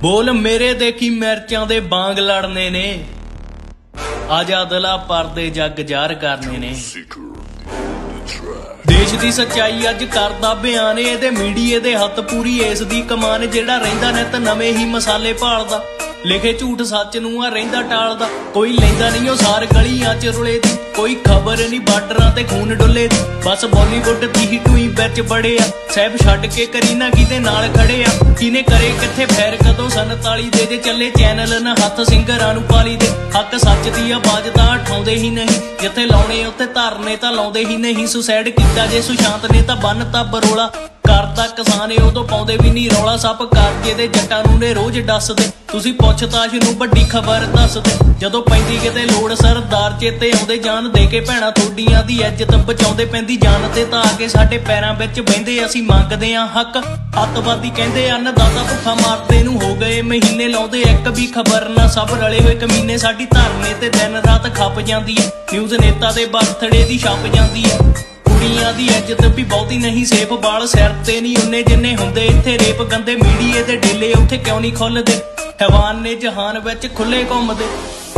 ਬੋਲ ਮੇਰੇ ਦੇਖੀ ਮਿਰਚਾਂ ਦੇ ਬਾਂਗ ਲੜਨੇ ਨੇ? ਆਜ਼ਾਦਲਾ ਪਰਦੇ ਜੱਗ ਜ਼ਾਰ ਕਰਨੇ ਨੇ। ਦੇਸ਼ ਦੀ ਸੱਚਾਈ ਅੱਜ ਕਰਦਾ ਬਿਆਨ, ਇਹਦੇ ਮੀਡੀਏ ਦੇ ਹੱਥ ਪੂਰੀ ਇਸ ਦੀ ਕਮਾਨ, ਜਿਹੜਾ ਰਹਿੰਦਾ ਨਿਤ ਨਵੇਂ ਹੀ ਮਸਾਲੇ ਭਾਲਦਾ। ਲਿਖੇ ਝੂਠ ਸੱਚ ਨੂੰ ਆ ਰਹਿੰਦਾ ਟਾਲਦਾ, ਕੋਈ ਲੈਂਦਾ ਨਹੀਂ ਉਹ ਸਾਰ ਗਲੀਆਂ ਚ ਰੁਲੇ ਦੀ। ਕੋਈ ਖਬਰ ਨਹੀਂ, ਬਾਰਡਰਾਂ ਤੇ ਖੂਨ ਡੁੱਲੇ। ਬਸ ਬਾਲੀਵੁੱਡ ਦੀ ਹੀ ਟੂਈ ਵਿੱਚ ਬੜੇ ਆ ਸਹਿਬ ਛੱਡ ਕੇ ਕਰੀਨਾ ਕਿਤੇ ਨਾਲ ਖੜੇ ਆ ਕਿਨੇ ਕਰੇ, ਕਿੱਥੇ ਫੈਰ ਕਦੋਂ 47 ਦੇ ਜੇ ਚੱਲੇ? ਚੈਨਲ ਨਾ ਹੱਥ ਸਿੰਗਰਾਂ ਨੂੰ ਪਾਲੀ ਦੇ। ਹੱਕ ਸੱਚ ਦੀ ਆਵਾਜ਼ ਤਾਂ ਠਾਉਂਦੇ ਹੀ ਨਹੀਂ। ਜਿੱਥੇ ਲਾਉਣੇ ਉੱਥੇ ਧਰਨੇ ਤਾਂ ਲਾਉਂਦੇ ਹੀ ਨਹੀਂ। ਸੁਸਾਈਡ ਕੀਤਾ ਜੇ ਸੁਸ਼ਾਂਤ ਨੇ ਤਾਂ ਬੰਨ ਬੰਨਤਾ ਬਰੋਲਾ। ਕਰਦਾ ਕਿਸਾਨ ਉਦੋਂ ਪਾਉਂਦੇ ਵੀ ਨਹੀਂ ਰੌਲਾ। ਸੱਪ ਕਰਕੇ ਦੇ ਜੱਟਾਂ ਨੂੰ ਨੇ ਰੋਜ਼ ਦੱਸਦੇ ਤੁਸੀਂ ਪੁੱਛਤਾਸ਼ ਨੂੰ ਵੱਡੀ ਖਬਰ ਦੱਸਦੇ। ਜਦੋਂ ਪੈਂਦੀ ਕਿਤੇ ਲੋੜ, ਸਰਦਾਰ ਚੇਤੇ ਆਉਂਦੇ ਜਾਨ ਦੇ ਕੇ ਭੈਣਾ ਥੋਡੀਆਂ ਦੀ ਇੱਜ਼ਤ ਬਚਾਉਂਦੇ ਪੈਂਦੀ ਜਾਨ ਤੇ ਤਾਂ ਆ ਕੇ ਸਾਡੇ ਪੈਰਾਂ ਵਿੱਚ ਬਹਿੰਦੇ ਅਸੀਂ ਮੰਗਦੇ ਆਂ ਹੱਕ। ਅੱਤਵਾਦੀ ਕਹਿੰਦੇ ਅੰਨਦਾਤਾ ਭੁੱਖਾ ਮਾਰਦੇ ਨੂੰ ਹੋ ਗਏ ਮਹੀਨੇ ਲਾਉਂਦੇ, ਇੱਕ ਵੀ ਖਬਰ ਨਾ ਸਭ ਰਲੇ ਹੋਏ ਕਮੀਨੇ, ਸਾਡੀ ਧਰਨੇ ਤੇ ਦਿਨ ਰਾਤ ਖੱਪ ਜਾਂਦੀ ਏ ਨਿਊਜ਼ ਨੇਤਾ ਦੇ ਬਰਥਡੇ ਦੀ ਛਪ ਜਾਂਦੀ ਏ ਕੁੜੀਆਂ ਦੀ ਇੱਜ਼ਤ ਵੀ ਬਹੁਤੀ ਨਹੀਂ ਸੇਫ ਬਾਲ ਸਿਰ ਤੇ ਨਹੀਂ, ਉਹਨੇ ਜਿੰਨੇ ਹੁੰਦੇ ਇੱਥੇ ਰੇਪ ਗੰਦੇ ਮੀਡੀਏ ਤੇ ਡੇਲੇ ਉੱਥੇ ਕਿਉਂ ਨਹੀਂ ਖੁੱਲਦੇ? ਹੈਵਾਨ ਨੇ ਜਹਾਨ ਵਿੱਚ ਖੁੱਲੇ ਘੁੰਮਦੇ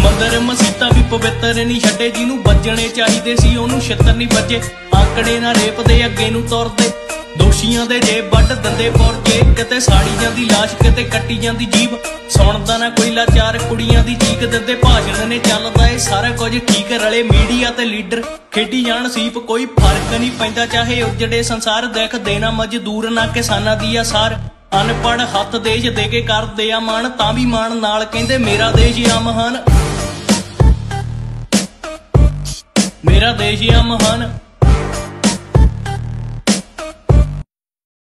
ਮੰਦਰ ਮਸੀਤਾਂ ਵੀ ਪਵਿੱਤਰ ਨਹੀਂ ਛੱਡੇ, ਜਿਹਨੂੰ ਵੱਜਣੇ ਚਾਹੀਦੇ ਸੀ, ਉਹਨੂੰ ਛਿੱਤਰ ਨਹੀਂ ਵੱਜੇ। ਆਂਕੜੇ ਨਾਲ ਰੇਪ ਦੇ ਅੱਗੇ ਨੂੰ ਤੁਰਦੇ। ਦੋਸ਼ੀਆਂ ਦੇ ਜੇਬ ਵੱਢ ਦੰਦੇ ਪੁਰ ਕਿਤੇ ਸਾੜੀ ਜਾਂਦੀ ਲਾਸ਼, ਕਿਤੇ ਕੱਟੀ ਜਾਂਦੀ ਜੀਬ। ਸੁਣਦਾ ਨਾ ਕੋਈ ਲਾਚਾਰ, ਕੁੜੀਆਂ ਦੀ ਚੀਕ ਦਿੰਦੇ ਭਾਸ਼ਣ ਨੇ ਚੱਲਦਾ ਏ ਸਾਰਾ ਕੁਝ ਠੀਕ ਰਲੇ। ਮੀਡੀਆ ਤੇ ਲੀਡਰ ਖੇਡੀ ਜਾਣ ਸੀਪ, ਕੋਈ ਫ਼ਰਕ ਨਹੀਂ ਪੈਂਦਾ, ਚਾਹੇ ਉਜੜੇ ਸੰਸਾਰ ਦੇਖ ਦੇਣਾ ਮਜ਼ਦੂਰ ਨਾ ਕਿਸਾਨਾਂ ਦੀ ਆ ਸਾਰ ਅਨਪੜ ਹੱਥ ਦੇਸ਼ ਦੇ ਕੇ ਕਰਦੇ ਆ ਮਾਣ, ਤਾਂ ਵੀ ਮਾਣ ਨਾਲ ਕਹਿੰਦੇ, ਮੇਰਾ ਦੇਸ਼ ਆ ਮਹਾਨ ਮੇਰਾ ਦੇਸ਼ ਆ ਮਹਾਨ